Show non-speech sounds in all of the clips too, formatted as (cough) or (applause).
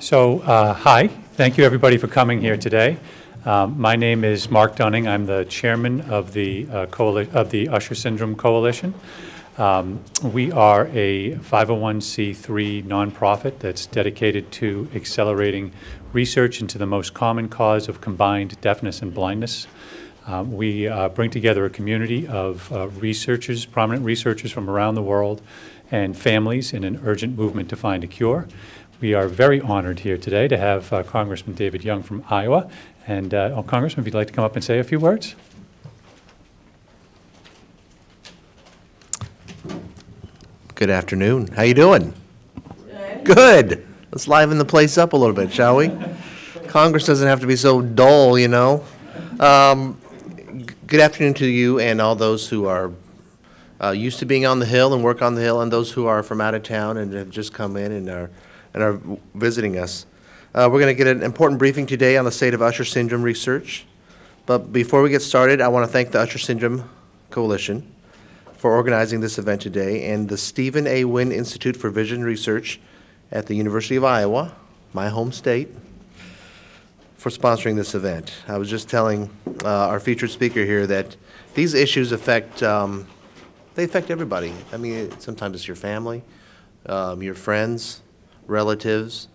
So, uh, hi, thank you everybody for coming here today. Um, My name is Mark Dunning, I'm the chairman of the uh, of the Usher Syndrome Coalition. Um, We are a 501c3 nonprofit that's dedicated to accelerating research into the most common cause of combined deafness and blindness. Um, We uh, bring together a community of uh, researchers, prominent researchers from around the world, and families in an urgent movement to find a cure. We are very honored here today to have uh, Congressman David Young from Iowa. And, uh, oh, Congressman, if you'd like to come up and say a few words? Good afternoon. How you doing? Good. Let's liven the place up a little bit, shall we? Congress doesn't have to be so dull, you know. Um, good afternoon to you and all those who are uh, used to being on the Hill and work on the Hill, and those who are from out of town and have just come in and are and are visiting us. Uh, we're going to get an important briefing today on the state of Usher syndrome research. But before we get started, I want to thank the Usher Syndrome Coalition for organizing this event today, and the Stephen A. Wynn Institute for Vision Research at the University of Iowa, my home state, for sponsoring this event. I was just telling uh, our featured speaker here that these issues affect, um, they affect everybody. I mean, sometimes it's your family, um, your friends, relatives,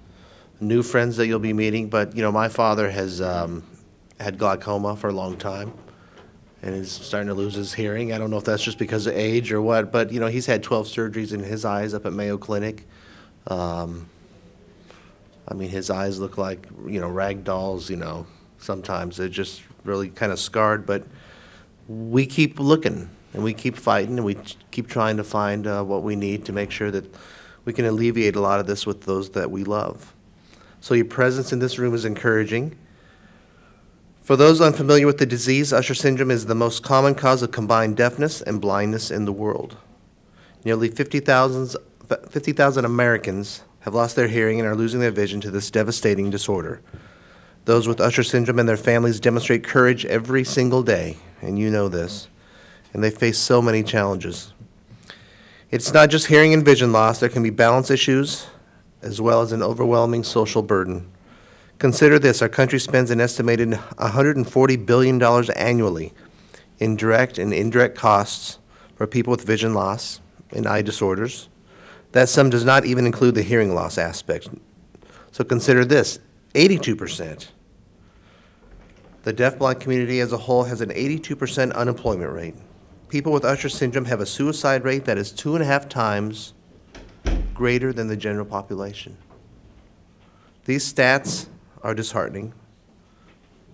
new friends that you'll be meeting, but, you know, my father has um, had glaucoma for a long time and is starting to lose his hearing. I don't know if that's just because of age or what, but you know he's had 12 surgeries in his eyes up at Mayo Clinic. Um, I mean, his eyes look like you know rag dolls. You know, sometimes they're just really kind of scarred. But we keep looking and we keep fighting and we keep trying to find uh, what we need to make sure that we can alleviate a lot of this with those that we love. So your presence in this room is encouraging. For those unfamiliar with the disease, Usher syndrome is the most common cause of combined deafness and blindness in the world. Nearly 50,000 50,000 Americans have lost their hearing and are losing their vision to this devastating disorder. Those with Usher syndrome and their families demonstrate courage every single day, and you know this, and they face so many challenges. It's not just hearing and vision loss, there can be balance issues as well as an overwhelming social burden. Consider this our country spends an estimated $140 billion annually in direct and indirect costs for people with vision loss and eye disorders. That sum does not even include the hearing loss aspect. So consider this 82%. The deafblind community as a whole has an 82% unemployment rate. People with Usher syndrome have a suicide rate that is two and a half times greater than the general population. These stats are disheartening,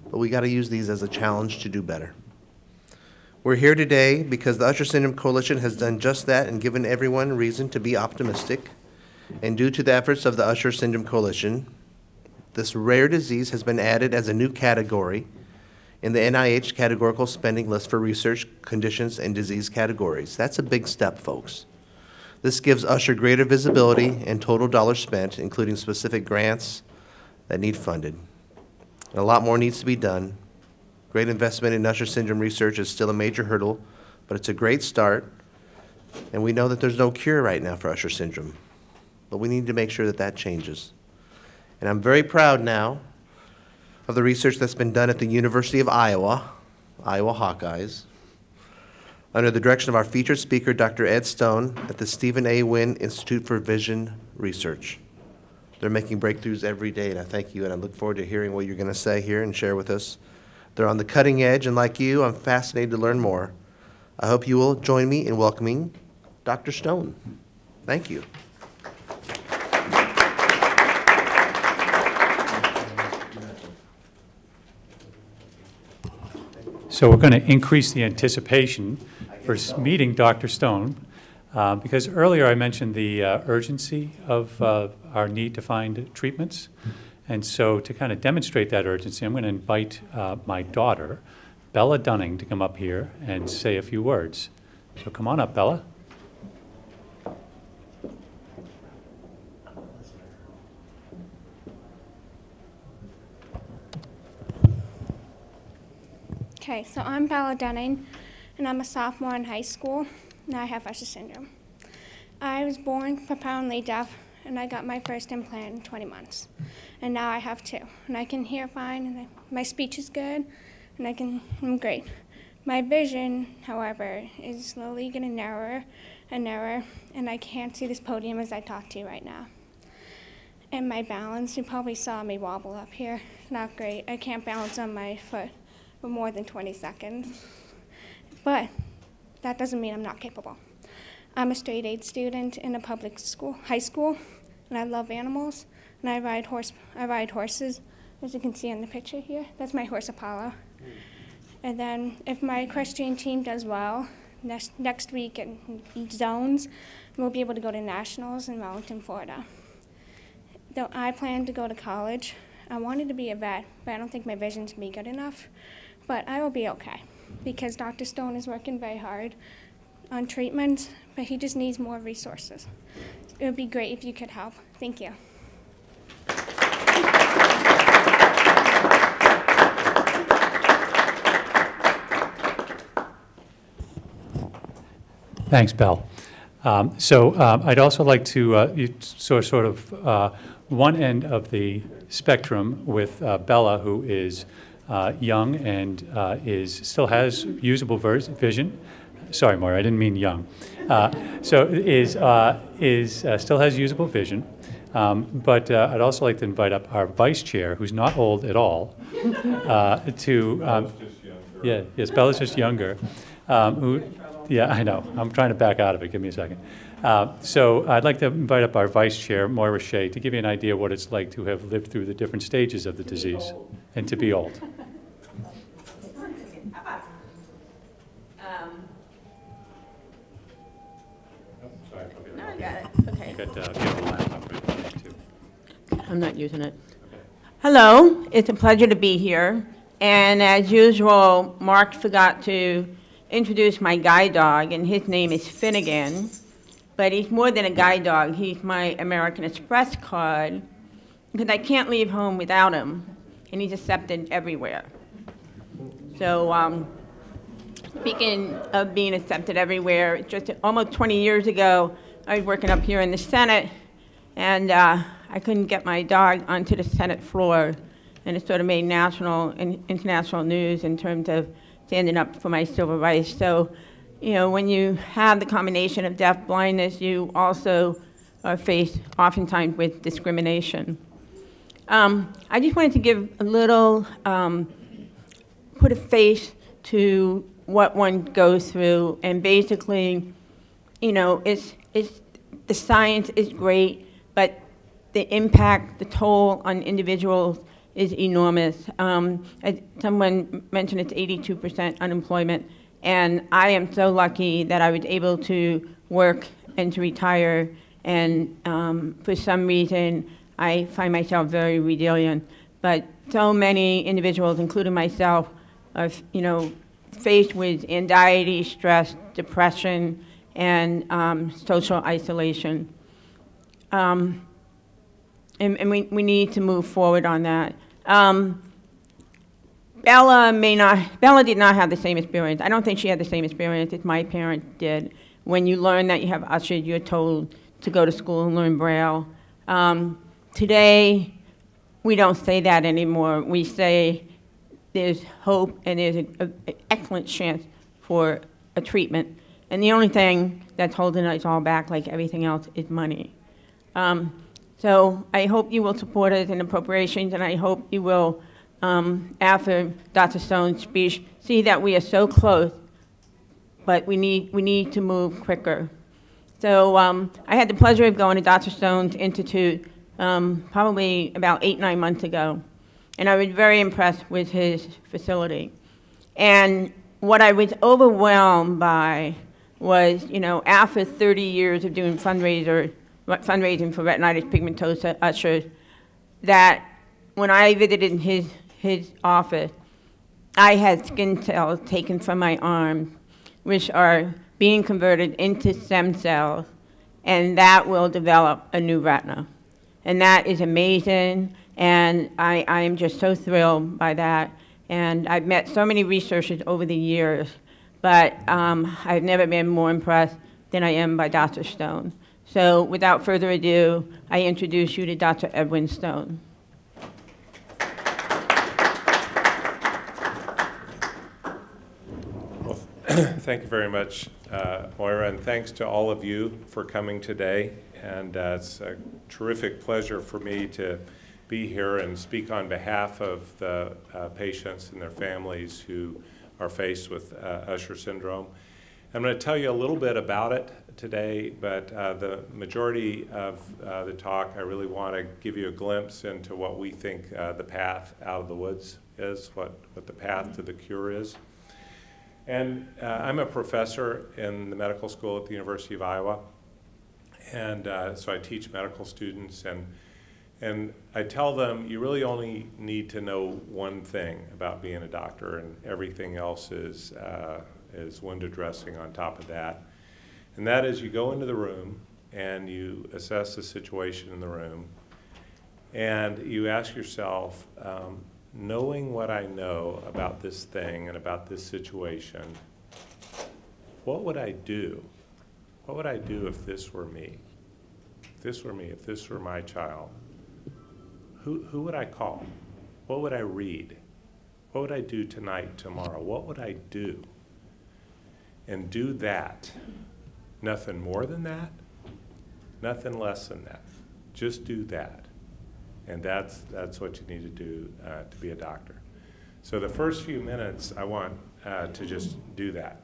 but we got to use these as a challenge to do better. We're here today because the Usher Syndrome Coalition has done just that and given everyone reason to be optimistic. And due to the efforts of the Usher Syndrome Coalition, this rare disease has been added as a new category in the NIH categorical spending list for research, conditions, and disease categories. That's a big step, folks. This gives Usher greater visibility and total dollars spent, including specific grants that need funded. And a lot more needs to be done. Great investment in Usher syndrome research is still a major hurdle, but it's a great start. And we know that there's no cure right now for Usher syndrome, but we need to make sure that that changes. And I'm very proud now of the research that's been done at the University of Iowa, Iowa Hawkeyes, under the direction of our featured speaker, Dr. Ed Stone, at the Stephen A. Wynn Institute for Vision Research. They're making breakthroughs every day, and I thank you, and I look forward to hearing what you're going to say here and share with us. They're on the cutting edge, and like you, I'm fascinated to learn more. I hope you will join me in welcoming Dr. Stone. Thank you. So we're going to increase the anticipation for s- meeting Dr. Stone, uh, because earlier I mentioned the uh, urgency of uh, our need to find treatments. And so to kind of demonstrate that urgency, I'm going to invite uh, my daughter, Bella Dunning, to come up here and say a few words. So come on up, Bella. Okay, so I'm Bella Dunning, and I'm a sophomore in high school, and I have Usher syndrome. I was born profoundly deaf, and I got my first implant in 20 months. and now I have two, and I can hear fine, and I, my speech is good, and I can, I'm great. My vision, however, is slowly getting narrower and narrower, and I can't see this podium as I talk to you right now. And my balance, you probably saw me wobble up here. Not great. I can't balance on my foot for more than 20 seconds. But that doesn't mean I'm not capable. I'm a straight A student in a public school, high school, and I love animals. And I ride horse. I ride horses, as you can see in the picture here. That's my horse Apollo. And then if my equestrian team does well next next week in zones, we'll be able to go to nationals in Wellington, Florida. Though I plan to go to college, I wanted to be a vet, but I don't think my vision's gonna be good enough. But I will be okay because Dr. Stone is working very hard on treatment, but he just needs more resources. It would be great if you could help. Thank you. Thanks, Belle. Um, So um, I'd also like to, uh, sort of, uh, one end of the spectrum with uh, Bella, who is uh, young and uh, is, still has usable vision. Sorry, Moira, I didn't mean young. Uh, So is, uh, is, uh, still has usable vision. Um, But uh, I'd also like to invite up our vice chair, who's not old at all, uh, to. um, Yeah, yes, Bella's just younger. um, Who, yeah, I know. I'm trying to back out of it. Give me a second. Uh, So I'd like to invite up our vice chair, Moira Shea, to give you an idea what it's like to have lived through the different stages of the disease and to be old. No, I got it, okay. Got, uh, if you have a laptop right there, too. I'm not using it. Hello, it's a pleasure to be here. And as usual, Mark forgot to introduce my guide dog, and his name is Finnegan. But he's more than a guide dog, he's my American Express card, because I can't leave home without him, and he's accepted everywhere. So, um, Speaking of being accepted everywhere, just almost 20 years ago, I was working up here in the Senate, and uh, I couldn't get my dog onto the Senate floor, and it sort of made national and international news in terms of standing up for my civil rights. So, you know, when you have the combination of deaf blindness, you also are faced oftentimes with discrimination. Um, I just wanted to give a little, um, put a face to what one goes through, and basically, you know, it's, it's, the science is great, but the impact, the toll on individuals is enormous. Um, someone mentioned it's 82% unemployment, and I am so lucky that I was able to work and to retire, and um, for some reason, I find myself very resilient. But so many individuals, including myself, are, you know, faced with anxiety, stress, depression, and um, social isolation. Um, and, and we, we need to move forward on that. Um, Bella may not, Bella did not have the same experience. I don't think she had the same experience as my parents did. When you learn that you have Usher, you're told to go to school and learn Braille. Um, today, we don't say that anymore. We say there's hope and there's an excellent chance for a treatment. And the only thing that's holding us all back, like everything else, is money. Um, so I hope you will support us in appropriations, and I hope you will, um, after Dr. Stone's speech, see that we are so close, but we need, we need to move quicker. So um, I had the pleasure of going to Dr. Stone's Institute um, probably about eight, nine months ago, and I was very impressed with his facility. And what I was overwhelmed by was, you know, after 30 years of doing fundraiser, fundraising for retinitis pigmentosa ushers, that when I visited his, his office, I had skin cells taken from my arm, which are being converted into stem cells, and that will develop a new retina. And that is amazing, and I, I am just so thrilled by that. And I've met so many researchers over the years, but um, I've never been more impressed than I am by Dr. Stone. So without further ado, I introduce you to Dr. Edwin Stone. (coughs) Thank you very much, uh, Moira, and thanks to all of you for coming today. And uh, it's a terrific pleasure for me to be here and speak on behalf of the uh, patients and their families who are faced with uh, Usher syndrome. I'm going to tell you a little bit about it today, but uh, the majority of uh, the talk, I really want to give you a glimpse into what we think the path out of the woods is, what, what the path to the cure is. And uh, I'm a professor in the medical school at the University of Iowa. And uh, so I teach medical students, and, and I tell them you really only need to know one thing about being a doctor, and everything else is, uh, is window dressing on top of that. And that is you go into the room and you assess the situation in the room, and you ask yourself, um, knowing what I know about this thing and about this situation, what would I do? What would I do if this were me? If this were me, if this were my child, who, who would I call? What would I read? What would I do tonight, tomorrow? What would I do? And do that. Nothing more than that, nothing less than that. Just do that. And that's, that's what you need to do uh, to be a doctor. So the first few minutes, I want uh, to just do that.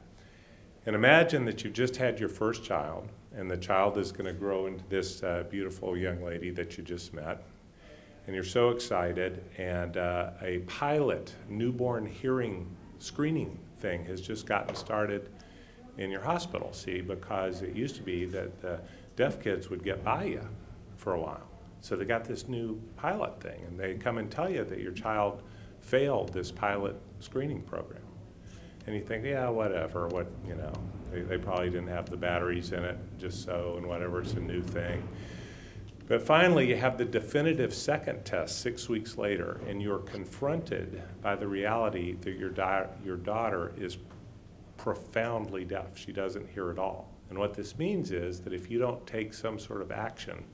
And imagine that you've just had your first child, and the child is going to grow into this uh, beautiful young lady that you just met. And you're so excited, and uh, a pilot newborn hearing screening thing has just gotten started in your hospital, see, because it used to be that the deaf kids would get by you for a while. So they got this new pilot thing, and they come and tell you that your child failed this pilot screening program. And you think, yeah, whatever, what, you know, they, they probably didn't have the batteries in it, just so, and whatever, it's a new thing. But finally, you have the definitive second test six weeks later, and you're confronted by the reality that your, your daughter is profoundly deaf. She doesn't hear at all. And what this means is that if you don't take some sort of action,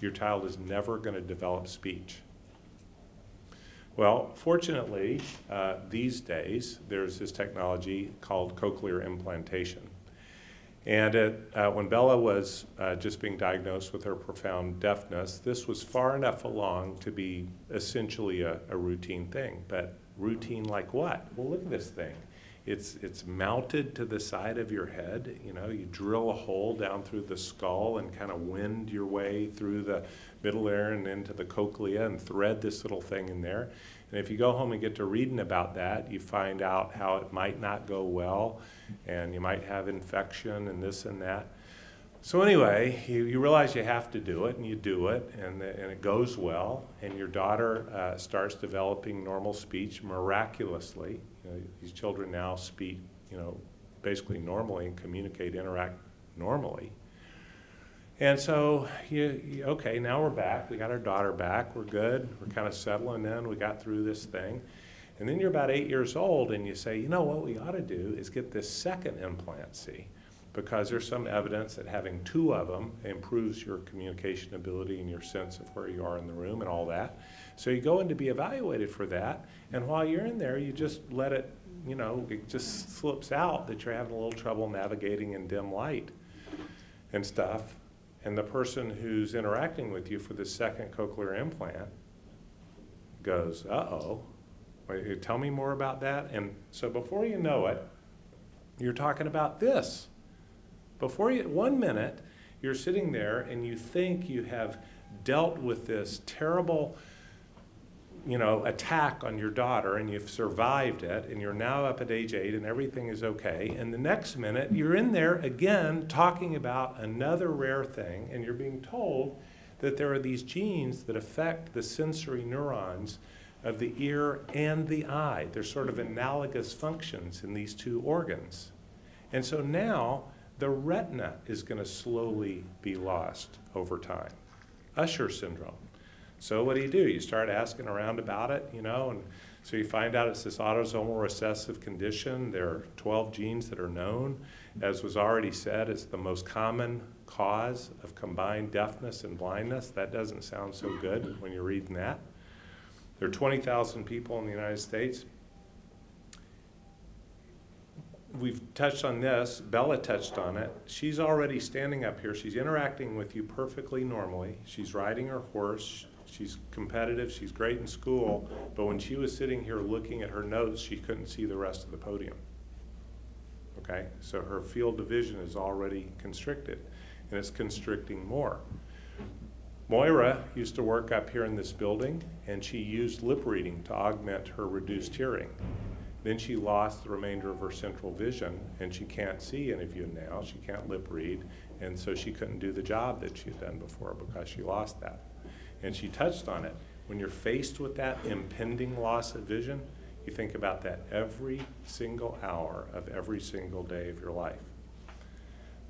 your child is never going to develop speech. Well, fortunately, uh, these days, there's this technology called cochlear implantation. And it, uh, when Bella was uh, just being diagnosed with her profound deafness, this was far enough along to be essentially a, a routine thing. But routine like what? Well, look at this thing. It's, it's mounted to the side of your head. You know, you drill a hole down through the skull and kind of wind your way through the middle ear and into the cochlea and thread this little thing in there. And if you go home and get to reading about that, you find out how it might not go well and you might have infection and this and that. So anyway, you, you realize you have to do it, and you do it, and, and it goes well, and your daughter uh, starts developing normal speech miraculously. These children now speak, you know, basically normally and communicate, interact normally. And so, you, you, okay, now we're back. We got our daughter back. We're good. We're kind of settling in. We got through this thing. And then you're about eight years old, and you say, you know, what we ought to do is get this second implant, see? Because there's some evidence that having two of them improves your communication ability and your sense of where you are in the room and all that. So you go in to be evaluated for that, and while you're in there, you just let it, you know, it just slips out that you're having a little trouble navigating in dim light and stuff. And the person who's interacting with you for the second cochlear implant goes, uh oh, tell me more about that. And so before you know it, you're talking about this. Before you, one minute, you're sitting there and you think you have dealt with this terrible, you know, attack on your daughter and you've survived it and you're now up at age eight and everything is okay. And the next minute, you're in there again talking about another rare thing and you're being told that there are these genes that affect the sensory neurons of the ear and the eye. They're sort of analogous functions in these two organs. And so now, the retina is going to slowly be lost over time. Usher syndrome. So what do you do? You start asking around about it, you know, and so you find out it's this autosomal recessive condition. There are 12 genes that are known. As was already said, it's the most common cause of combined deafness and blindness. That doesn't sound so good when you're reading that. There are 20,000 people in the United States we've touched on this, Bella touched on it. She's already standing up here. She's interacting with you perfectly normally. She's riding her horse. She's competitive. She's great in school. But when she was sitting here looking at her notes, she couldn't see the rest of the podium. Okay? So her field of vision is already constricted, and it's constricting more. Moira used to work up here in this building, and she used lip reading to augment her reduced hearing. Then she lost the remainder of her central vision, and she can't see any of you now. She can't lip read, and so she couldn't do the job that she'd done before because she lost that. And she touched on it. When you're faced with that impending loss of vision, you think about that every single hour of every single day of your life.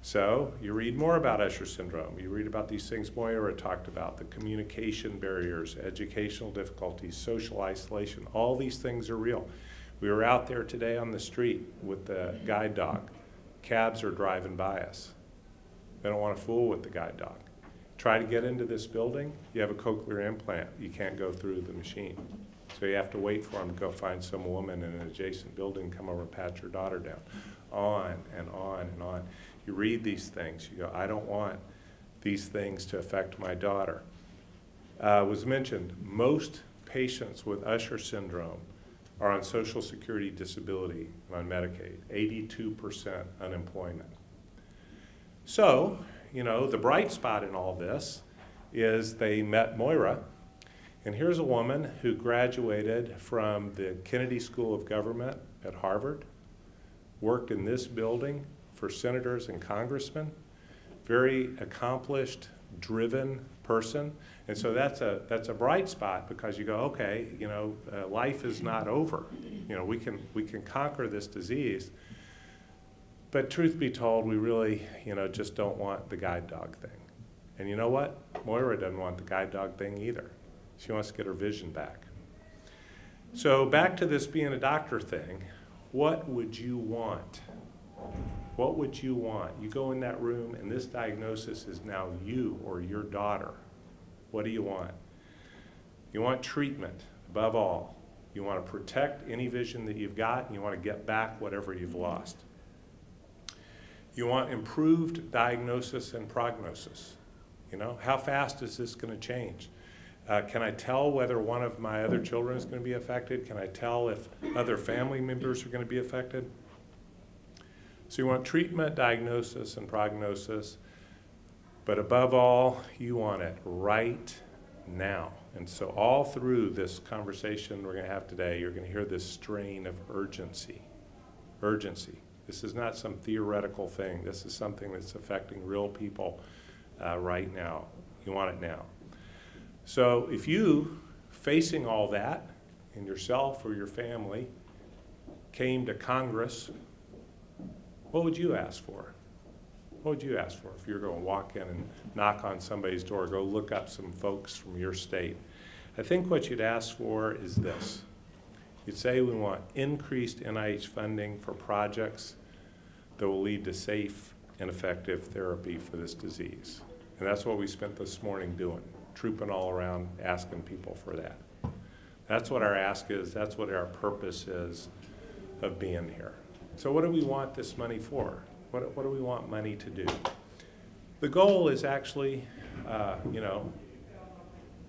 So you read more about Usher syndrome. You read about these things Moira talked about, the communication barriers, educational difficulties, social isolation. All these things are real. We were out there today on the street with the guide dog. Cabs are driving by us. They don't want to fool with the guide dog. Try to get into this building, you have a cochlear implant. You can't go through the machine. So you have to wait for them to go find some woman in an adjacent building, come over and pat your daughter down. On and on and on you read these things, you go, I don't want these things to affect my daughter. Uh, was mentioned, most patients with Usher syndrome are on Social Security disability and on Medicaid, 82% unemployment. So, you know, the bright spot in all this is they met Moira, and here's a woman who graduated from the Kennedy School of Government at Harvard, worked in this building for senators and congressmen, very accomplished, driven person. And so that's a, that's a bright spot because you go, okay, you know, uh, life is not over. You know, we can, we can conquer this disease. But truth be told, we really, you know, just don't want the guide dog thing. And you know what? Moira doesn't want the guide dog thing either. She wants to get her vision back. So back to this being a doctor thing, what would you want? What would you want? You go in that room and this diagnosis is now you or your daughter. What do you want? You want treatment above all. You want to protect any vision that you've got and you want to get back whatever you've lost. You want improved diagnosis and prognosis. You know, how fast is this going to change? Uh, can I tell whether one of my other children is going to be affected? Can I tell if other family members are going to be affected? So you want treatment, diagnosis, and prognosis, but above all, you want it right now. And so all through this conversation we're going to have today, you're going to hear this strain of urgency. Urgency. This is not some theoretical thing. This is something that's affecting real people uh, right now. You want it now. So if you, facing all that, in yourself or your family, came to Congress what would you ask for? What would you ask for if you're going to walk in and knock on somebody's door, go look up some folks from your state? I think what you'd ask for is this. You'd say we want increased NIH funding for projects that will lead to safe and effective therapy for this disease. And that's what we spent this morning doing, trooping all around, asking people for that. That's what our ask is, that's what our purpose is of being here. So what do we want this money for? What, what do we want money to do? The goal is actually, uh, you know,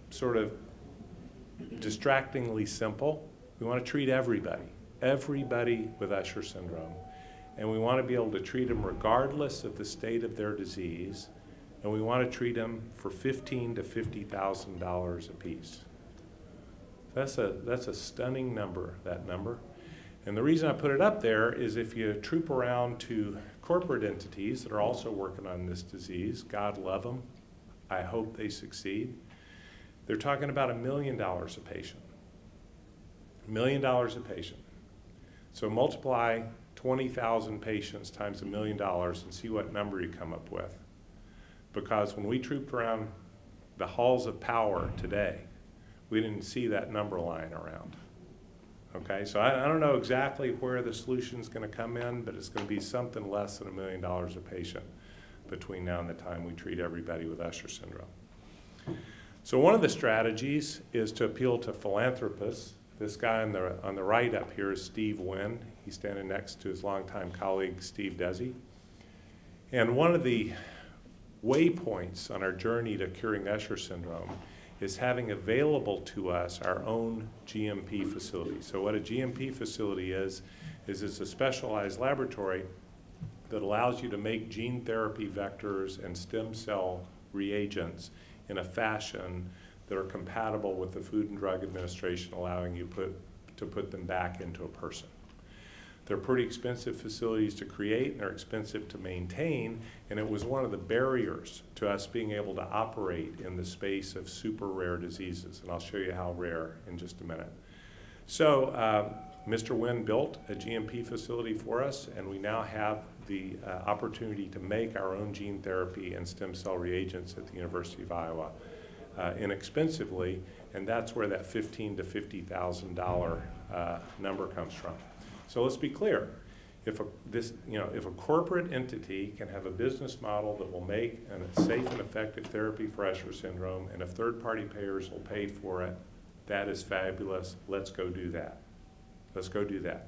sort of distractingly simple. We want to treat everybody, everybody with Usher syndrome. And we want to be able to treat them regardless of the state of their disease. And we want to treat them for fifteen to fifty thousand dollars a piece. That's a that's a stunning number. That number. And the reason I put it up there is if you troop around to corporate entities that are also working on this disease, God love them, I hope they succeed, they're talking about a million dollars a patient. A million dollars a patient. So multiply 20,000 patients times a million dollars and see what number you come up with. Because when we trooped around the halls of power today, we didn't see that number lying around. Okay, so I, I don't know exactly where the solution is going to come in, but it's going to be something less than a million dollars a patient between now and the time we treat everybody with Usher syndrome. So one of the strategies is to appeal to philanthropists This guy on the, on the right up here is Steve Wynn. He's standing next to his longtime colleague, Steve Desi. And one of the waypoints on our journey to curing Usher syndrome is having available to us our own GMP facility. So what a GMP facility is, is it's a specialized laboratory that allows you to make gene therapy vectors and stem cell reagents in a fashion that are compatible with the Food and Drug Administration, allowing you put, to put them back into a person. They're pretty expensive facilities to create and they're expensive to maintain, and it was one of the barriers to us being able to operate in the space of super rare diseases. And I'll show you how rare in just a minute. So, uh, Mr. Wynn built a GMP facility for us, and we now have the uh, opportunity to make our own gene therapy and stem cell reagents at the University of Iowa uh, inexpensively, and that's where that fifteen to fifty thousand dollar uh, number comes from. So let's be clear. If a, this, you know, if a corporate entity can have a business model that will make a safe and effective therapy for Usher syndrome, and if third-party payers will pay for it, that is fabulous. Let's go do that. Let's go do that.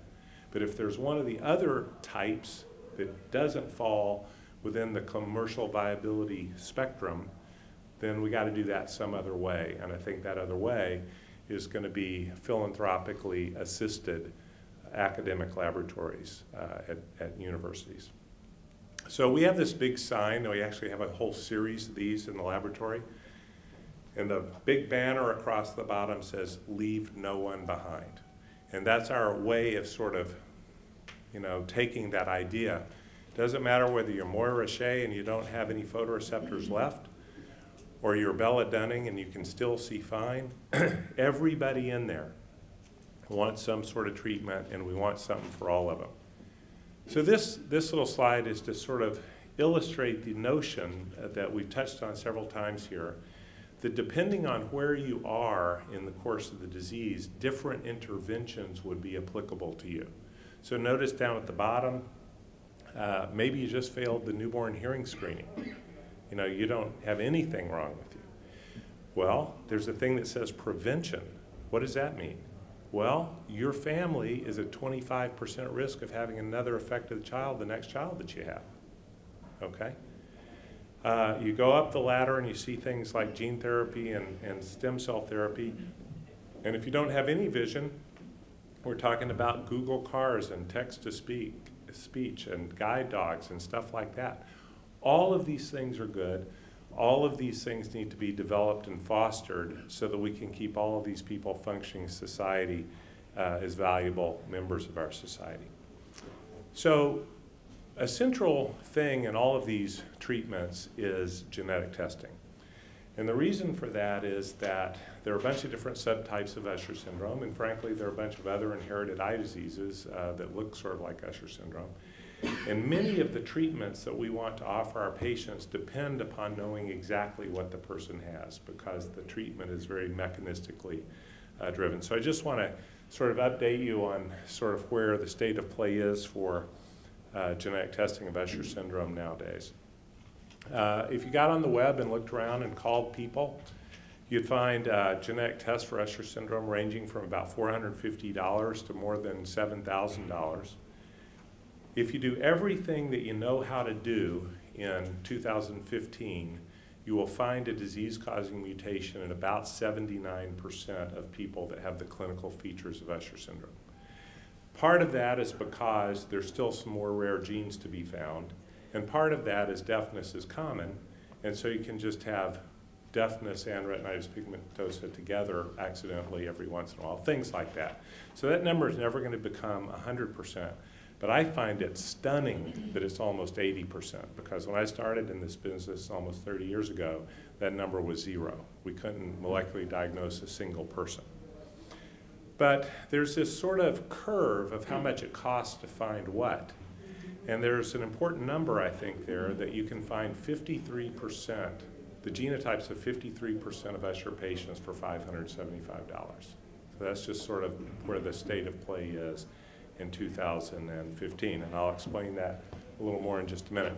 But if there's one of the other types that doesn't fall within the commercial viability spectrum, then we got to do that some other way. And I think that other way is going to be philanthropically assisted academic laboratories uh, at, at universities. So we have this big sign, we actually have a whole series of these in the laboratory. And the big banner across the bottom says, leave no one behind. And that's our way of sort of, you know, taking that idea. Doesn't matter whether you're Moira Shea and you don't have any photoreceptors left, or you're Bella Dunning and you can still see fine. (clears throat) Everybody in there wants some sort of treatment, and we want something for all of them. So this, this little slide is to sort of illustrate the notion that we've touched on several times here, that depending on where you are in the course of the disease, different interventions would be applicable to you. So notice down at the bottom, uh, maybe you just failed the newborn hearing screening. You know, you don't have anything wrong with you. Well, there's a thing that says prevention. What does that mean? Well, your family is at 25% risk of having another affected child, the next child that you have. Okay? Uh, you go up the ladder and you see things like gene therapy and, and stem cell therapy. And if you don't have any vision, we're talking about Google cars and text to speak, speech and guide dogs and stuff like that. All of these things are good. All of these things need to be developed and fostered so that we can keep all of these people functioning society uh, as valuable members of our society. So a central thing in all of these treatments is genetic testing. And the reason for that is that there are a bunch of different subtypes of Usher syndrome, and frankly, there are a bunch of other inherited eye diseases uh, that look sort of like Usher syndrome. And many of the treatments that we want to offer our patients depend upon knowing exactly what the person has because the treatment is very mechanistically uh, driven. So I just want to sort of update you on sort of where the state of play is for uh, genetic testing of Usher syndrome nowadays. Uh, if you got on the web and looked around and called people, you'd find uh, genetic tests for Usher syndrome ranging from about $450 to more than $7,000. If you do everything that you know how to do in 2015, you will find a disease-causing mutation in about 79% of people that have the clinical features of Usher syndrome. Part of that is because there's still some more rare genes to be found, and part of that is deafness is common, and so you can just have deafness and retinitis pigmentosa together accidentally every once in a while, things like that. So that number is never going to become 100%. But I find it stunning that it's almost 80% because when I started in this business almost 30 years ago, that number was zero. We couldn't molecularly diagnose a single person. But there's this sort of curve of how much it costs to find what. And there's an important number, I think, there that you can find 53%, the genotypes of 53% of Usher patients for $575. So that's just sort of where the state of play is in 2015, and I'll explain that a little more in just a minute.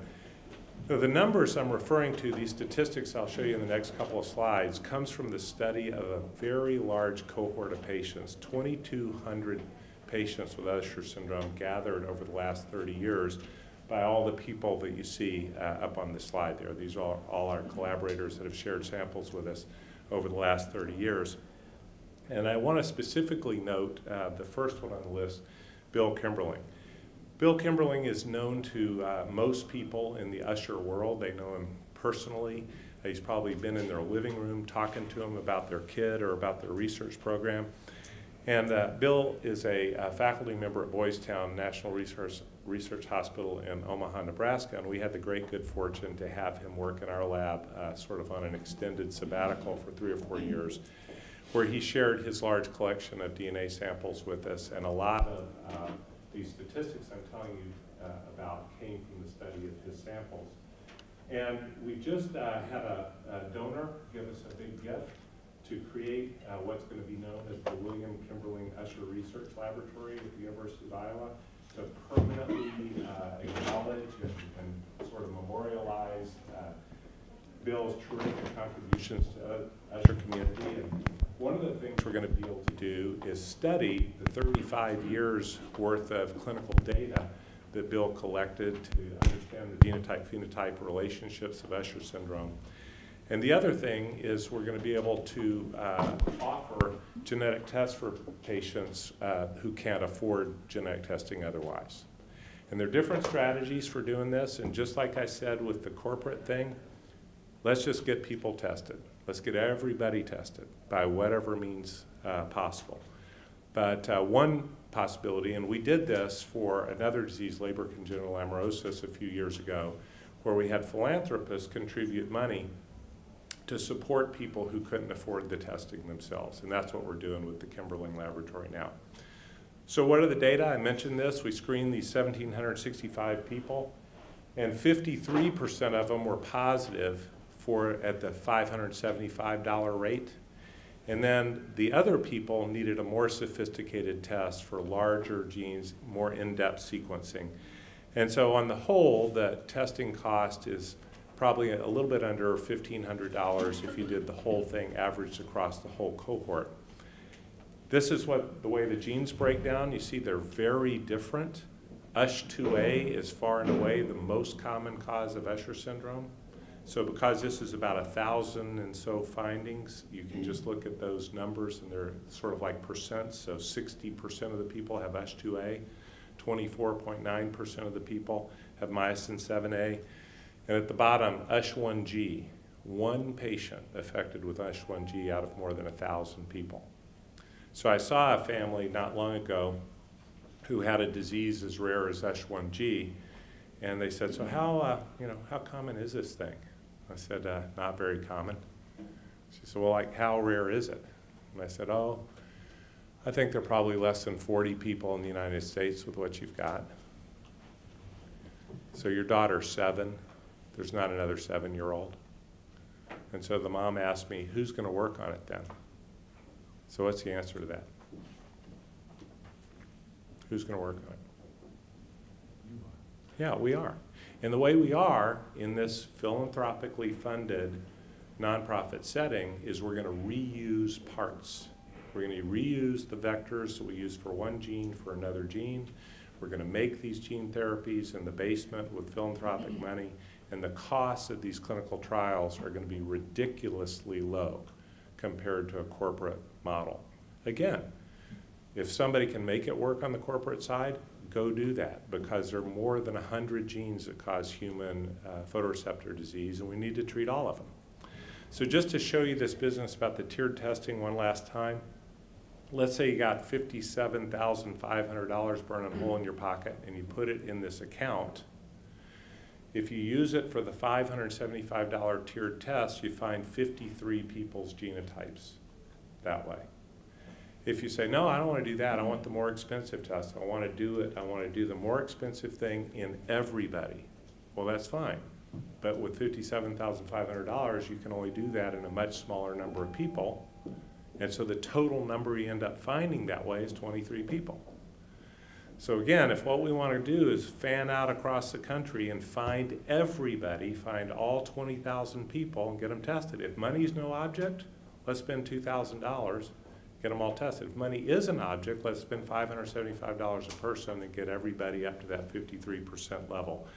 So the numbers I'm referring to, these statistics I'll show you in the next couple of slides, comes from the study of a very large cohort of patients, 2,200 patients with Usher syndrome gathered over the last 30 years by all the people that you see uh, up on the slide there. These are all our collaborators that have shared samples with us over the last 30 years. And I want to specifically note uh, the first one on the list, Bill Kimberling. Bill Kimberling is known to uh, most people in the Usher world. They know him personally. He's probably been in their living room talking to them about their kid or about their research program. And uh, Bill is a, a, faculty member at Boys Town National Research, Research Hospital in Omaha, Nebraska, and we had the great good fortune to have him work in our lab uh, sort of on an extended sabbatical for three or four years, where he shared his large collection of DNA samples with us, and a lot of uh, these statistics I'm telling you uh, about came from the study of his samples. And we just uh, had a, a donor give us a big gift to create uh, what's going to be known as the William Kimberling Usher Research Laboratory at the University of Iowa to permanently uh, acknowledge and, and, sort of memorialize uh, Bill's terrific contributions to the Usher community. And one of the things we're going to be able to do is study the 35 years worth of clinical data that Bill collected to understand the genotype-phenotype relationships of Usher syndrome and the other thing is we're going to be able to uh, offer genetic tests for patients uh, who can't afford genetic testing otherwise. And there are different strategies for doing this. And just like I said with the corporate thing, let's just get people tested. Let's get everybody tested by whatever means uh, possible. But uh, one possibility, and we did this for another disease, Leber congenital amaurosis, a few years ago, where we had philanthropists contribute money to support people who couldn't afford the testing themselves. And that's what we're doing with the Kimberling Laboratory now. So what are the data? I mentioned this. We screened these 1,765 people, and 53% of them were positive for at the $575 rate. And then the other people needed a more sophisticated test for larger genes, more in-depth sequencing. And so on the whole, the testing cost is probably a little bit under $1,500 if you did the whole thing averaged across the whole cohort. This is what the way the genes break down. You see they're very different. USH2A is far and away the most common cause of Usher syndrome. So because this is about a thousand and so findings, you can just look at those numbers and they're sort of like percents. So 60% of the people have S2A, 24.9% of the people have myosin 7A, and at the bottom, USH1G, one patient affected with USH1G out of more than a 1,000 people. So I saw a family not long ago who had a disease as rare as USH1G, and they said, so how, uh, you know, how common is this thing? I said, uh, not very common. She said, well, like, how rare is it? And I said, oh, I think there are probably less than 40 people in the United States with what you've got. So your daughter's seven, there's not another seven-year-old. And so the mom asked me, who's going to work on it then? So what's the answer to that? Who's going to work on it? Yeah, we are. And the way we are in this philanthropically funded nonprofit setting is we're going to reuse parts. We're going to reuse the vectors that we use for one gene for another gene. We're going to make these gene therapies in the basement with philanthropic mm-hmm. money and the costs of these clinical trials are going to be ridiculously low compared to a corporate model. Again, if somebody can make it work on the corporate side, go do that because there are more than 100 genes that cause human uh, photoreceptor disease and we need to treat all of them. So just to show you this business about the tiered testing one last time, let's say you got $57,500 burning a hole in your pocket and you put it in this account if you use it for the $575 tiered test, you find 53 people's genotypes that way. If you say, no, I don't want to do that, I want the more expensive test, I want to do it, I want to do the more expensive thing in everybody, well, that's fine. But with $57,500, you can only do that in a much smaller number of people. And so the total number you end up finding that way is 23 people. So again, if what we want to do is fan out across the country and find everybody, find all 20,000 people and get them tested. If money is no object, let's spend $2,000, get them all tested. If money is an object, let's spend $575 a person and get everybody up to that 53% level.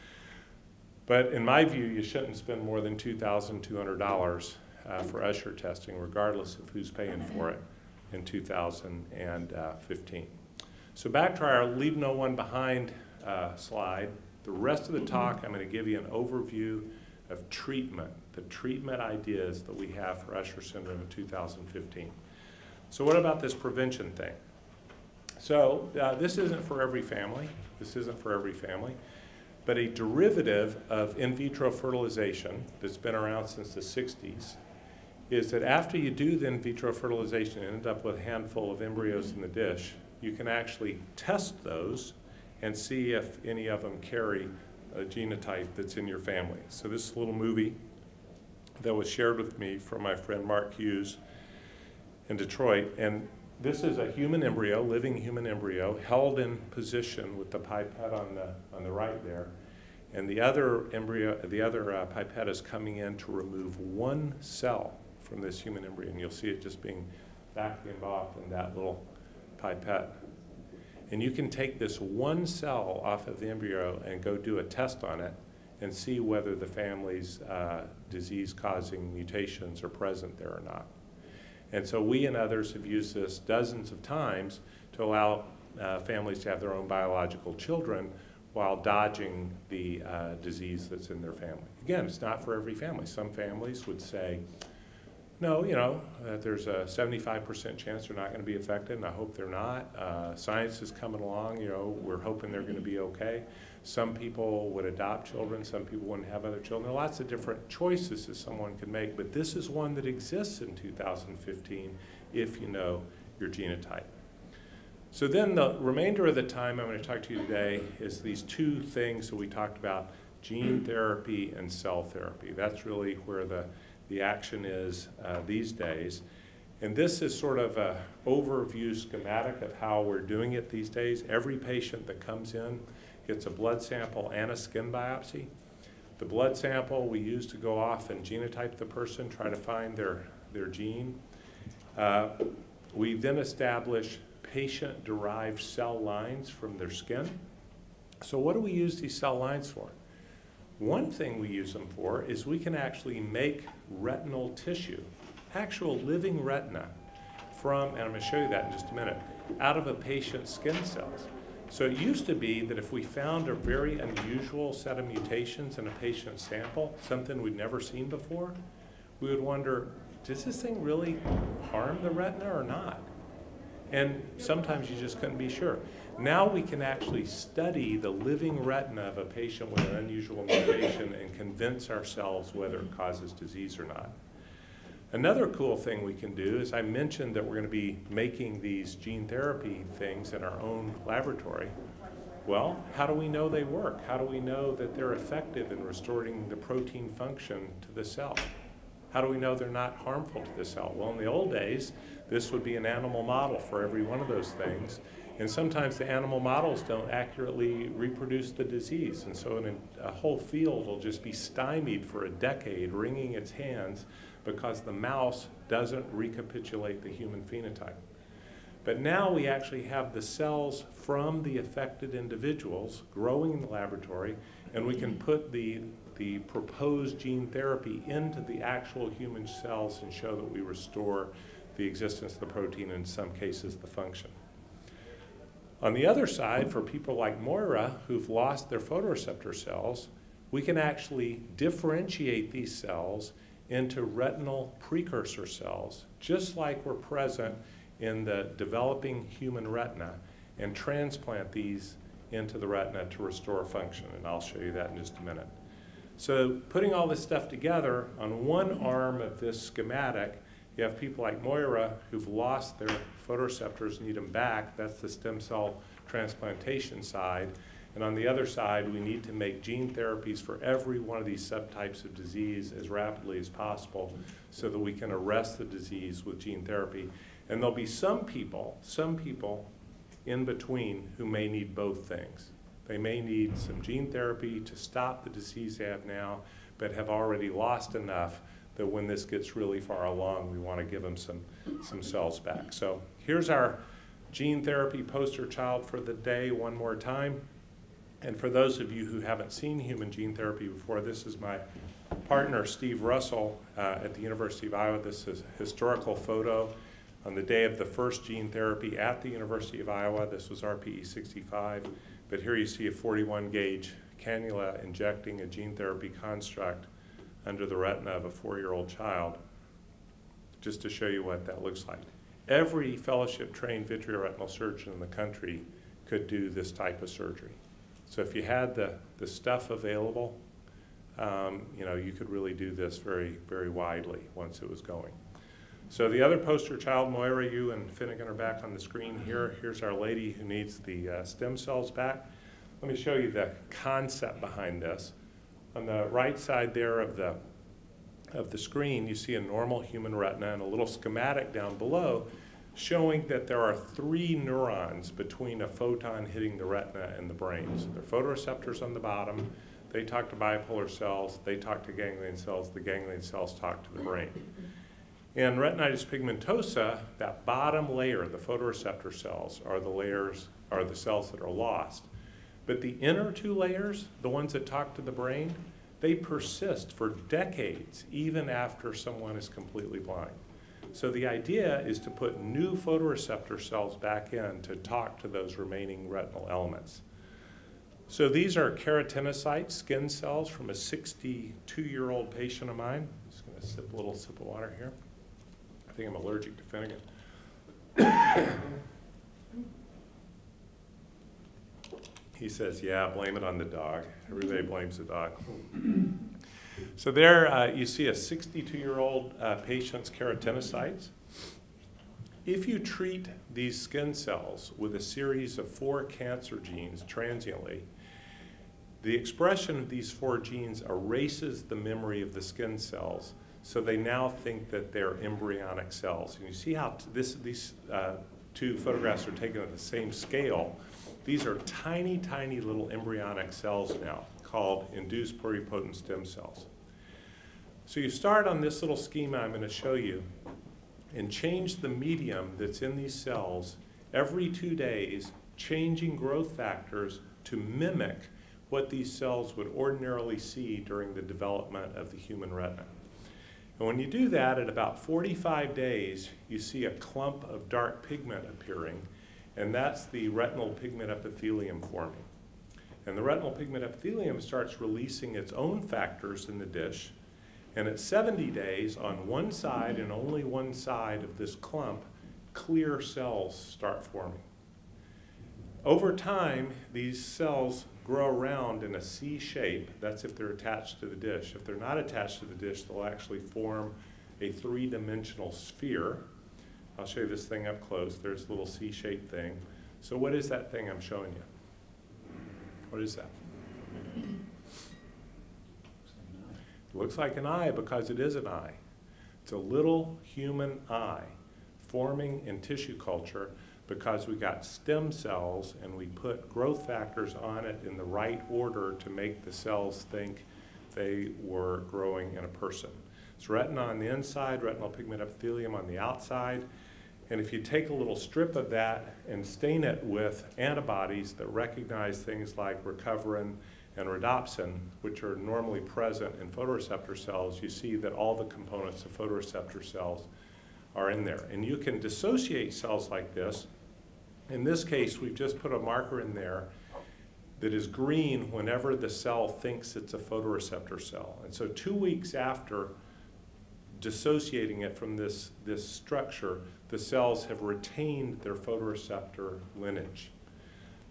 But in my view, you shouldn't spend more than $2,200 uh, for usher testing, regardless of who's paying for it in 2015. So back to our leave no one behind uh, slide. The rest of the talk, I'm going to give you an overview of treatment, the treatment ideas that we have for Usher syndrome in 2015. So what about this prevention thing? So uh, this isn't for every family. This isn't for every family. But a derivative of in vitro fertilization that's been around since the 60s is that after you do the in vitro fertilization and end up with a handful of embryos in the dish, you can actually test those and see if any of them carry a genotype that's in your family. So this little movie that was shared with me from my friend Mark Hughes in Detroit, and this is a human embryo, living human embryo, held in position with the pipette on the, on the right there. And the other embryo, the other uh, pipette is coming in to remove one cell from this human embryo. And you'll see it just being vacuumed off in that little pipette. And you can take this one cell off of the embryo and go do a test on it and see whether the family's uh, disease-causing mutations are present there or not. And so we and others have used this dozens of times to allow uh, families to have their own biological children while dodging the uh, disease that's in their family. Again, it's not for every family. Some families would say, no, you know, uh, there's a 75% chance they're not going to be affected, and I hope they're not. Uh, science is coming along, you know, we're hoping they're going to be okay. Some people would adopt children, some people wouldn't have other children. There are lots of different choices that someone can make, but this is one that exists in 2015 if you know your genotype. So then the remainder of the time I'm going to talk to you today is these two things that we talked about, gene therapy and cell therapy. That's really where the the action is uh, these days. And this is sort of an overview schematic of how we're doing it these days. Every patient that comes in gets a blood sample and a skin biopsy. The blood sample we use to go off and genotype the person, try to find their, their gene. Uh, we then establish patient-derived cell lines from their skin. So what do we use these cell lines for? One thing we use them for is we can actually make retinal tissue, actual living retina, from, and I'm going to show you that in just a minute, out of a patient's skin cells. So it used to be that if we found a very unusual set of mutations in a patient's sample, something we'd never seen before, we would wonder, does this thing really harm the retina or not? And sometimes you just couldn't be sure. Now we can actually study the living retina of a patient with an unusual mutation and convince ourselves whether it causes disease or not. Another cool thing we can do is I mentioned that we're going to be making these gene therapy things in our own laboratory. Well, how do we know they work? How do we know that they're effective in restoring the protein function to the cell? How do we know they're not harmful to the cell? Well, in the old days, this would be an animal model for every one of those things. And sometimes the animal models don't accurately reproduce the disease. And so a whole field will just be stymied for a decade, wringing its hands because the mouse doesn't recapitulate the human phenotype. But now we actually have the cells from the affected individuals growing in the laboratory, and we can put the, the proposed gene therapy into the actual human cells and show that we restore the existence of the protein, in some cases the function. On the other side, for people like Moira who've lost their photoreceptor cells, we can actually differentiate these cells into retinal precursor cells, just like were present in the developing human retina, and transplant these into the retina to restore function. And I'll show you that in just a minute. So putting all this stuff together, on one arm of this schematic, you have people like Moira who've lost their photoreceptors, need them back. That's the stem cell transplantation side. And on the other side, we need to make gene therapies for every one of these subtypes of disease as rapidly as possible so that we can arrest the disease with gene therapy. And there'll be some people, some people in between who may need both things. They may need some gene therapy to stop the disease they have now, but have already lost enough that when this gets really far along, we want to give them some, some cells back. So here's our gene therapy poster child for the day one more time. And for those of you who haven't seen human gene therapy before, this is my partner, Steve Russell, uh, at the University of Iowa. This is a historical photo on the day of the first gene therapy at the University of Iowa. This was RPE 65. But here you see a 41 gauge cannula injecting a gene therapy construct under the retina of a four-year-old child, just to show you what that looks like. Every fellowship-trained vitreoretinal surgeon in the country could do this type of surgery. So if you had the, the stuff available, um, you know, you could really do this very, very widely once it was going. So the other poster child, Moira, you and Finnegan are back on the screen here. Here's our lady who needs the uh, stem cells back. Let me show you the concept behind this. On the right side there of the, of the screen, you see a normal human retina and a little schematic down below showing that there are three neurons between a photon hitting the retina and the brain. So there are photoreceptors on the bottom. They talk to bipolar cells. They talk to ganglion cells. The ganglion cells talk to the brain. In retinitis pigmentosa, that bottom layer, the photoreceptor cells, are the layers, are the cells that are lost. But the inner two layers, the ones that talk to the brain, they persist for decades, even after someone is completely blind. So the idea is to put new photoreceptor cells back in to talk to those remaining retinal elements. So these are keratinocyte skin cells from a 62-year-old patient of mine. I'm just going to sip a little sip of water here. I think I'm allergic to Finnegan. He says, yeah, blame it on the dog. Everybody blames the dog. (clears throat) So there uh, you see a 62-year-old uh, patient's keratinocytes. If you treat these skin cells with a series of four cancer genes transiently, the expression of these four genes erases the memory of the skin cells, so they now think that they're embryonic cells. And you see how this, these uh, two photographs are taken at the same scale. These are tiny, tiny little embryonic cells now called induced pluripotent stem cells. So you start on this little schema I'm going to show you and change the medium that's in these cells every two days, changing growth factors to mimic what these cells would ordinarily see during the development of the human retina. And when you do that, at about 45 days, you see a clump of dark pigment appearing, and that's the retinal pigment epithelium forming. And the retinal pigment epithelium starts releasing its own factors in the dish, and at 70 days, on one side and only one side of this clump, clear cells start forming. Over time, these cells grow around in a C shape. That's if they're attached to the dish. If they're not attached to the dish, they'll actually form a three-dimensional sphere. I'll show you this thing up close. There's a little C-shaped thing. So what is that thing I'm showing you? What is that? It looks like an eye because it is an eye. It's a little human eye forming in tissue culture because we got stem cells and we put growth factors on it in the right order to make the cells think they were growing in a person. It's retina on the inside, retinal pigment epithelium on the outside. And if you take a little strip of that and stain it with antibodies that recognize things like recoverin and rhodopsin, which are normally present in photoreceptor cells, you see that all the components of photoreceptor cells are in there. And you can dissociate cells like this. In this case, we've just put a marker in there that is green whenever the cell thinks it's a photoreceptor cell. And so two weeks after dissociating it from this, this structure, the cells have retained their photoreceptor lineage.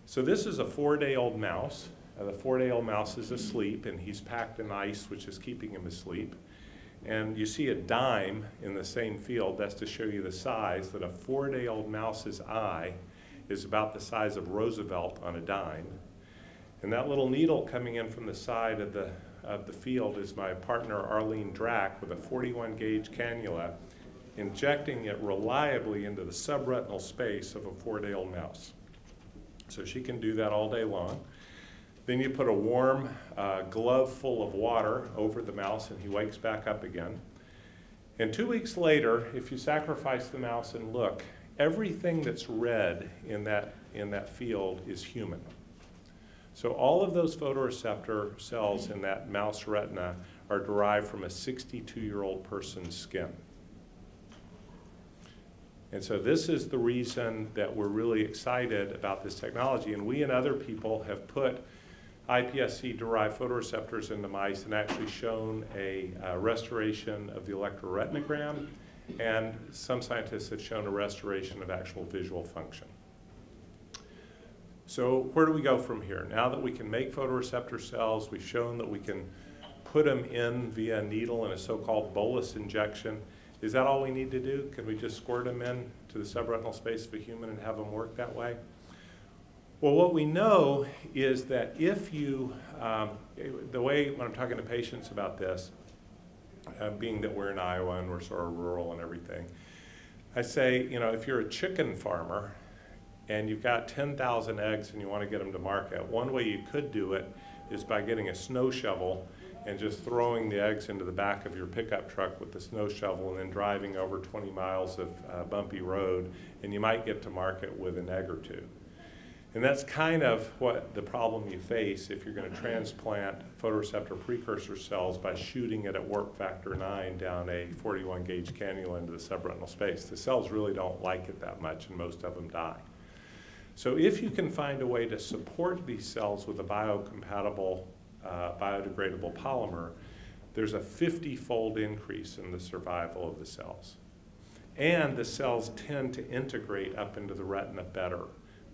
So this is a four-day-old mouse. Uh, the four-day-old mouse is asleep, and he's packed in ice, which is keeping him asleep. And you see a dime in the same field. That's to show you the size, that a four-day-old mouse's eye is about the size of Roosevelt on a dime. And that little needle coming in from the side of the, of the field is my partner Arlene Drack with a 41 gauge cannula, injecting it reliably into the subretinal space of a four-day-old mouse. So she can do that all day long. Then you put a warm uh, glove full of water over the mouse and he wakes back up again. And two weeks later, if you sacrifice the mouse and look, everything that's red in that, in that field is human. So all of those photoreceptor cells in that mouse retina are derived from a 62-year-old person's skin. And so this is the reason that we're really excited about this technology. And we and other people have put iPSC-derived photoreceptors into mice and actually shown a uh, restoration of the electroretinogram, and some scientists have shown a restoration of actual visual function. So where do we go from here? Now that we can make photoreceptor cells, we've shown that we can put them in via a needle in a so-called bolus injection. Is that all we need to do? Can we just squirt them in to the subretinal space of a human and have them work that way? Well, what we know is that if you, um, the way when I'm talking to patients about this, uh, being that we're in Iowa and we're sort of rural and everything, I say, you know, if you're a chicken farmer and you've got 10,000 eggs and you want to get them to market, one way you could do it is by getting a snow shovel and just throwing the eggs into the back of your pickup truck with the snow shovel and then driving over 20 miles of uh, bumpy road and you might get to market with an egg or two. And that's kind of what the problem you face if you're going to transplant photoreceptor precursor cells by shooting it at warp factor 9 down a 41 gauge cannula into the subretinal space. The cells really don't like it that much and most of them die. So if you can find a way to support these cells with a biocompatible, uh, biodegradable polymer, there's a 50-fold increase in the survival of the cells. And the cells tend to integrate up into the retina better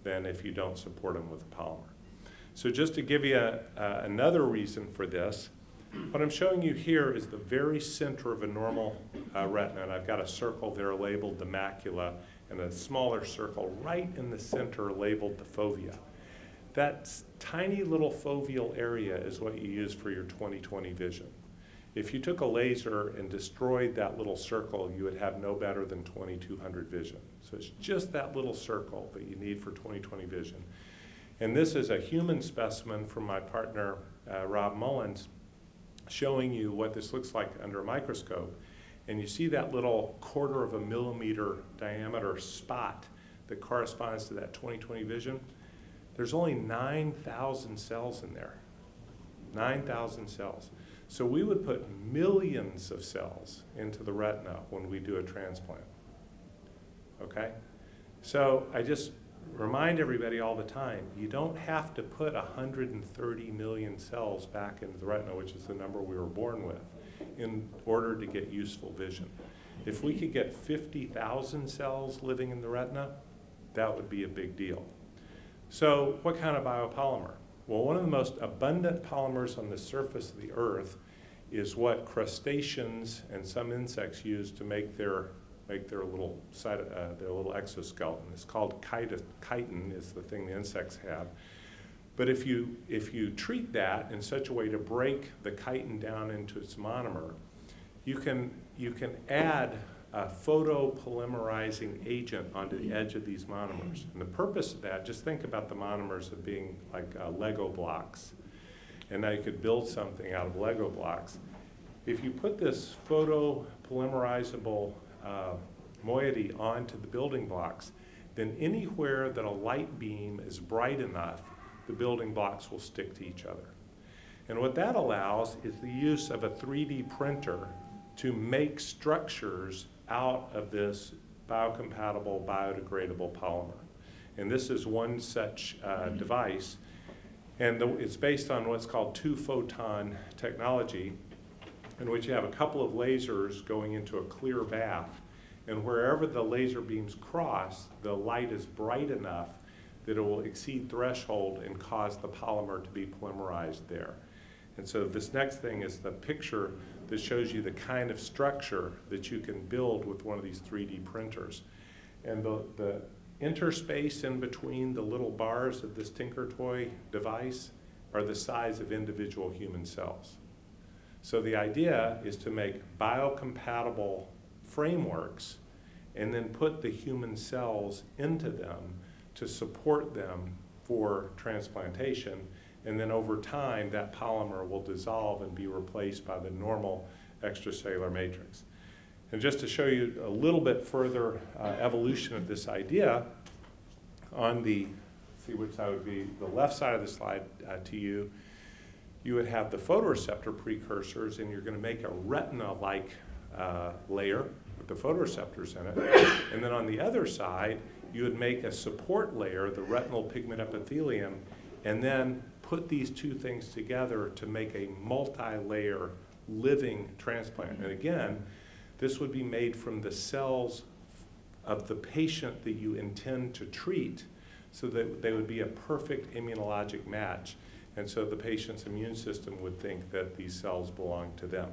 than if you don't support them with a polymer. So just to give you a, uh, another reason for this, what I'm showing you here is the very center of a normal uh, retina, and I've got a circle there labeled the macula, and a smaller circle right in the center labeled the fovea. That tiny little foveal area is what you use for your 20/20 vision. If you took a laser and destroyed that little circle, you would have no better than 2200 vision. So it's just that little circle that you need for 20/20 vision. And this is a human specimen from my partner, uh, Rob Mullins, showing you what this looks like under a microscope. And you see that little quarter of a millimeter diameter spot that corresponds to that 20/20 vision. There's only 9,000 cells in there. 9,000 cells. So we would put millions of cells into the retina when we do a transplant. Okay? So I just remind everybody all the time, you don't have to put 130 million cells back into the retina, which is the number we were born with, in order to get useful vision. If we could get 50,000 cells living in the retina, that would be a big deal. So what kind of biopolymer? Well, one of the most abundant polymers on the surface of the earth is what crustaceans and some insects use to make their make their little side, uh, their little exoskeleton. It's called chitin is the thing the insects have. But if you if you treat that in such a way to break the chitin down into its monomer, you can you can add a photopolymerizing agent onto the edge of these monomers. And the purpose of that, just think about the monomers of being like uh, Lego blocks. And now you could build something out of Lego blocks. If you put this photopolymerizable uh, moiety onto the building blocks, then anywhere that a light beam is bright enough, the building blocks will stick to each other. And what that allows is the use of a 3D printer to make structures out of this biocompatible, biodegradable polymer. And this is one such uh, device. And the, it's based on what's called two-photon technology, in which you have a couple of lasers going into a clear bath. And wherever the laser beams cross, the light is bright enough that it will exceed threshold and cause the polymer to be polymerized there. And so this next thing is the picture that shows you the kind of structure that you can build with one of these 3D printers. And the, the interspace in between the little bars of this Tinker Toy device are the size of individual human cells. So the idea is to make biocompatible frameworks and then put the human cells into them to support them for transplantation. And then over time, that polymer will dissolve and be replaced by the normal extracellular matrix. And just to show you a little bit further uh, evolution of this idea, on the, see which side would be, the left side of the slide uh, to you, you would have the photoreceptor precursors, and you're going to make a retina-like uh, layer with the photoreceptors in it. And then on the other side, you would make a support layer, the retinal pigment epithelium, and then put these two things together to make a multi-layer living transplant. And again, this would be made from the cells of the patient that you intend to treat so that they would be a perfect immunologic match. And so the patient's immune system would think that these cells belong to them.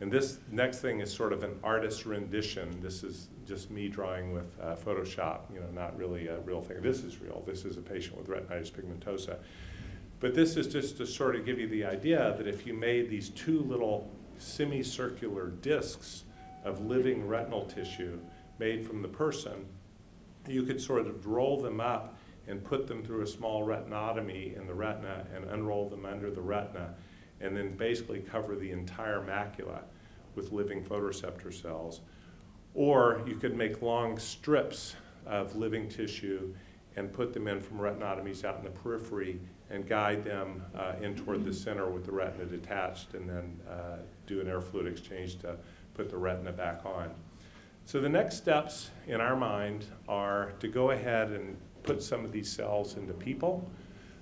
And this next thing is sort of an artist's rendition. This is just me drawing with uh, Photoshop, you know, not really a real thing. This is real. This is a patient with retinitis pigmentosa. But this is just to sort of give you the idea that if you made these two little semicircular discs of living retinal tissue made from the person, you could sort of roll them up and put them through a small retinotomy in the retina and unroll them under the retina and then basically cover the entire macula with living photoreceptor cells. Or you could make long strips of living tissue and put them in from retinotomies out in the periphery and guide them uh, in toward the center with the retina detached and then uh, do an air fluid exchange to put the retina back on. So the next steps in our mind are to go ahead and put some of these cells into people.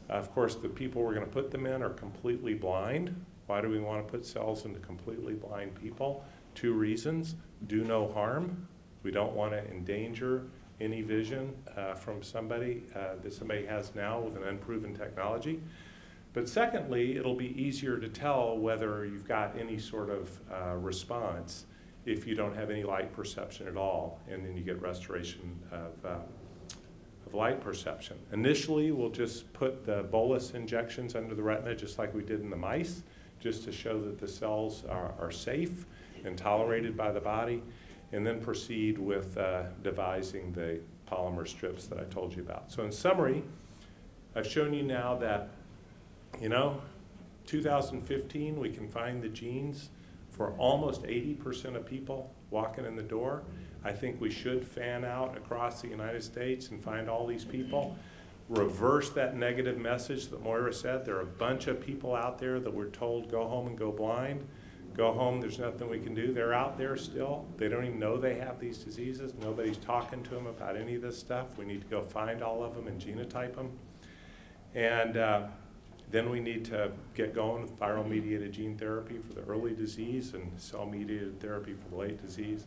Uh, of course, the people we're going to put them in are completely blind. Why do we want to put cells into completely blind people? Two reasons. Do no harm. We don't want to endanger any vision uh, from somebody uh, that somebody has now with an unproven technology. But secondly, it'll be easier to tell whether you've got any sort of uh, response if you don't have any light perception at all, and then you get restoration of, uh, of light perception. Initially, we'll just put the bolus injections under the retina, just like we did in the mice, just to show that the cells are, are safe and tolerated by the body, and then proceed with uh, devising the polymer strips that I told you about. So in summary, I've shown you now that, you know, 2015, we can find the genes for almost 80% of people walking in the door. I think we should fan out across the United States and find all these people. Reverse that negative message that Moira said. There are a bunch of people out there that were told go home and go blind. Go home, there's nothing we can do. They're out there still. They don't even know they have these diseases. Nobody's talking to them about any of this stuff. We need to go find all of them and genotype them. And uh, then we need to get going with viral mediated gene therapy for the early disease and cell mediated therapy for the late disease.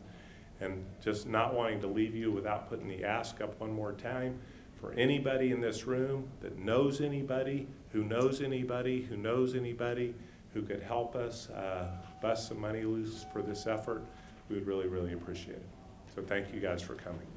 And just not wanting to leave you without putting the ask up one more time for anybody in this room that knows anybody, who knows anybody, who knows anybody, who could help us uh, bust some money loose for this effort, we would really, really appreciate it. So thank you guys for coming.